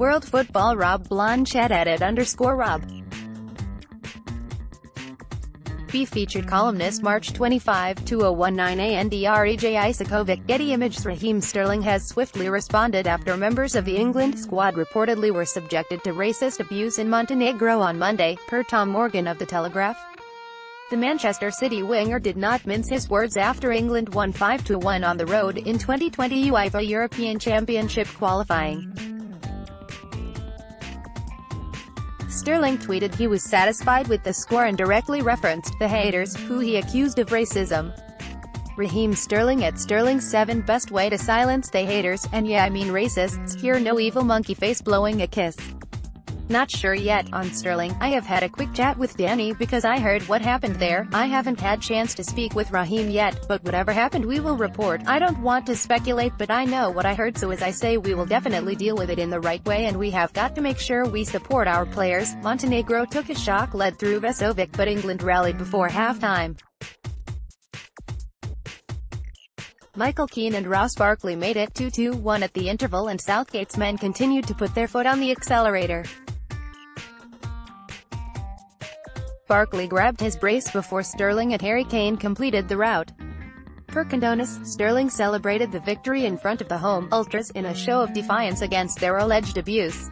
World Football Rob Blanchette edit underscore Rob. Be featured columnist March 25, 2019 ANDREJ Isakovic, Getty Images Raheem Sterling has swiftly responded after members of the England squad reportedly were subjected to racist abuse in Montenegro on Monday, per Tom Morgan of The Telegraph. The Manchester City winger did not mince his words after England won 5-1 on the road in 2020 UEFA European Championship qualifying. Sterling tweeted he was satisfied with the score and directly referenced the haters, who he accused of racism. Raheem Sterling at Sterling 7 Best way to silence the haters, and yeah I mean racists, hear no evil monkey face blowing a kiss. Not sure yet, on Sterling, I have had a quick chat with Danny because I heard what happened there, I haven't had chance to speak with Raheem yet, but whatever happened we will report, I don't want to speculate but I know what I heard so as I say we will definitely deal with it in the right way and we have got to make sure we support our players, Montenegro took a shock led through Vesovic but England rallied before halftime. Michael Keane and Ross Barkley made it 2-2-1 at the interval and Southgate's men continued to put their foot on the accelerator. Barkley grabbed his brace before Sterling and Harry Kane completed the route. Per Candonis, Sterling celebrated the victory in front of the home ultras in a show of defiance against their alleged abuse.